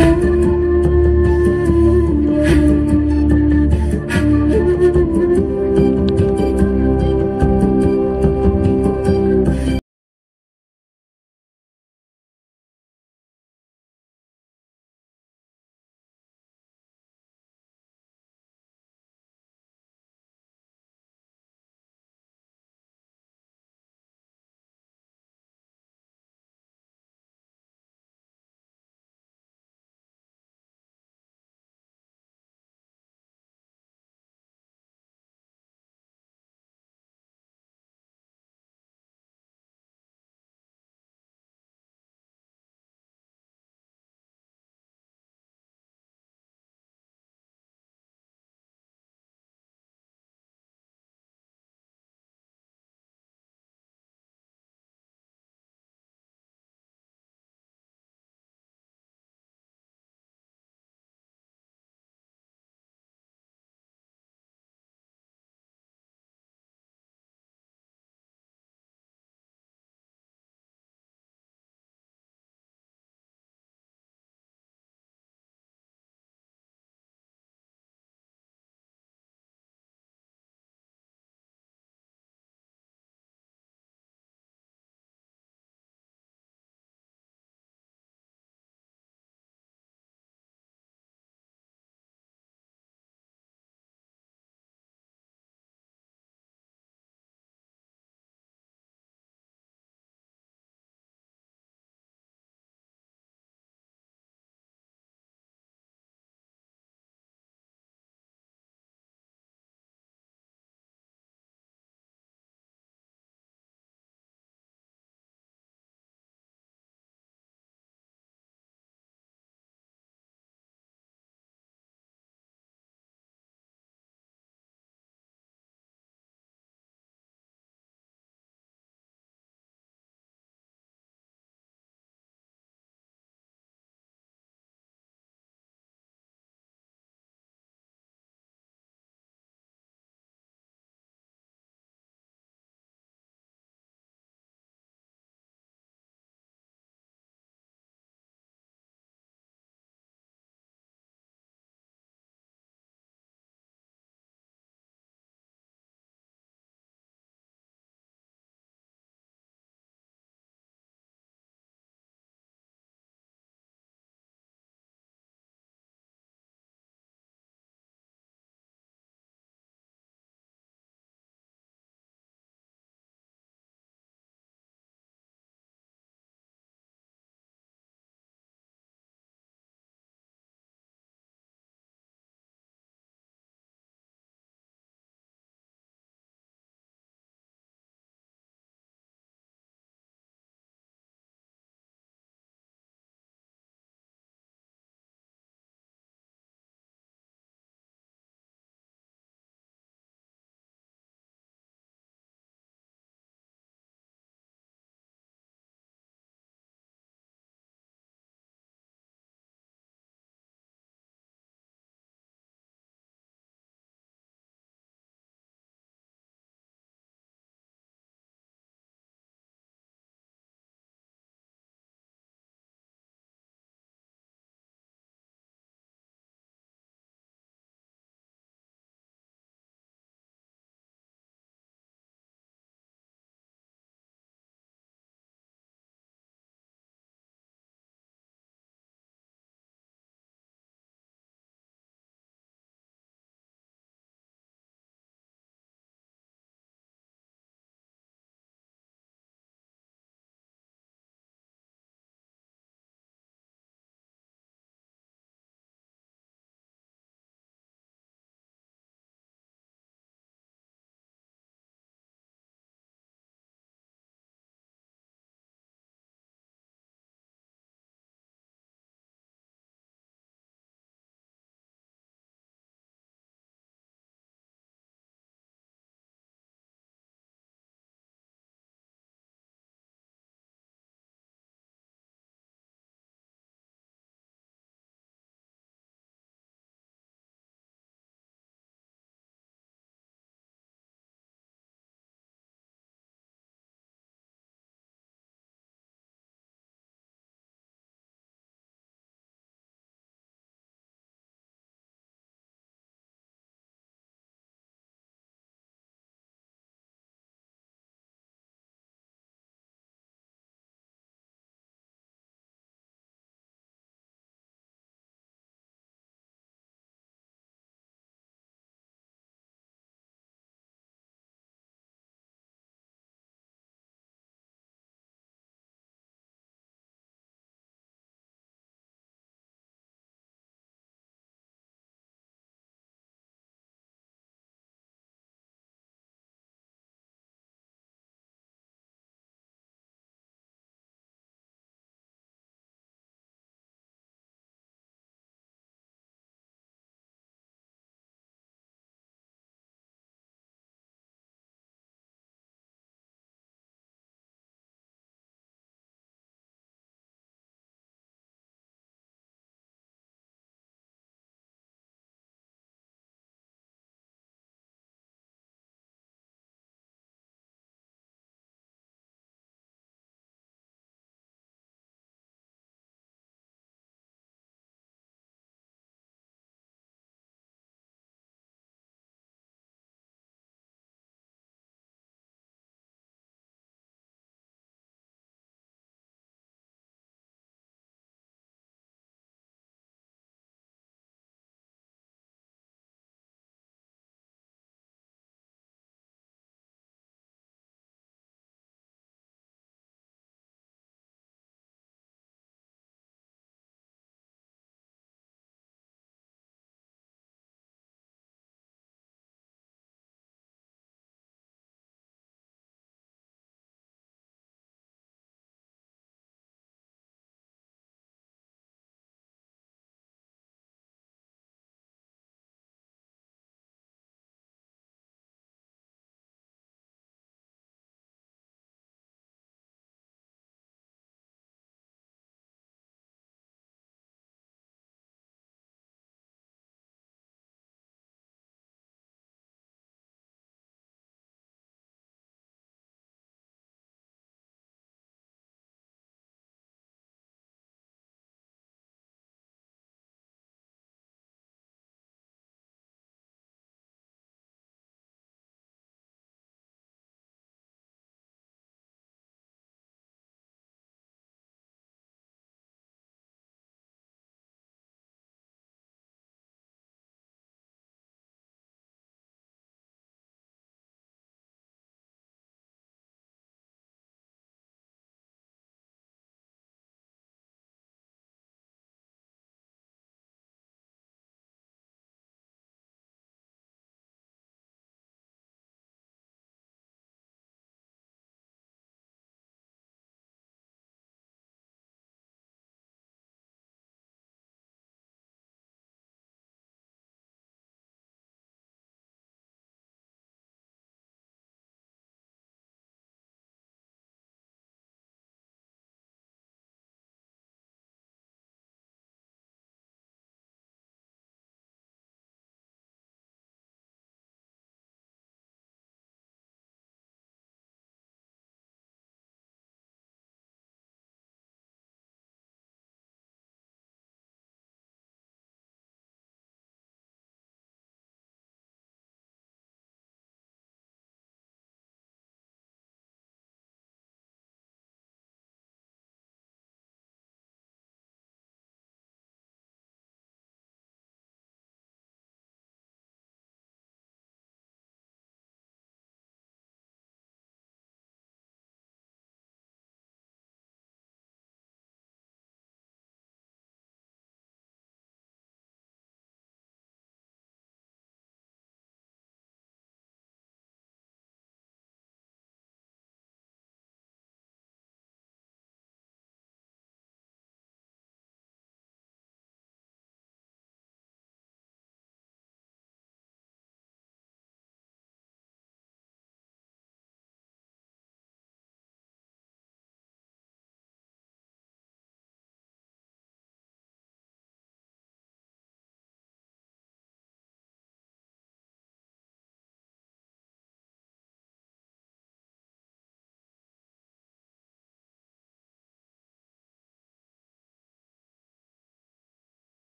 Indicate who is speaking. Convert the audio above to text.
Speaker 1: Oh